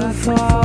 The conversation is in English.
good fall.